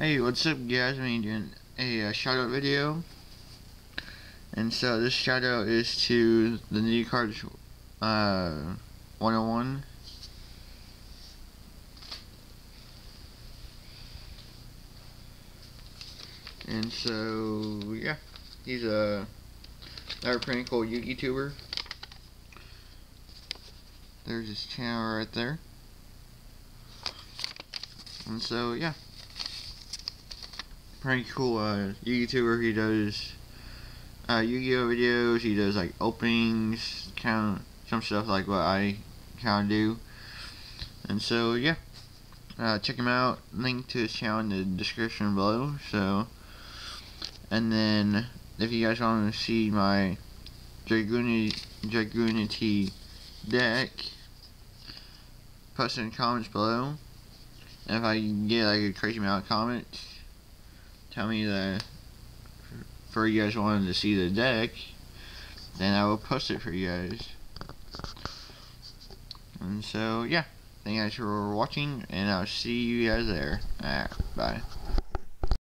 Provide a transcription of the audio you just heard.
Hey, what's up guys? I'm doing a uh, shout out video. And so this shout out is to the New Cards uh, 101. And so, yeah, he's a another pretty cool YouTuber. There's his channel right there. And so, yeah pretty cool uh, YouTuber. He does uh, Yu-Gi-Oh videos. He does like openings, kind of some stuff like what I kind of do. And so yeah, uh, check him out. Link to his channel in the description below. So, and then if you guys want to see my Dragunity, Dragunity deck, post in the comments below. And if I get like a crazy amount of comments, tell me that for you guys wanted to see the deck, then I will post it for you guys. And so, yeah. Thank you guys for watching, and I'll see you guys there. Alright, bye.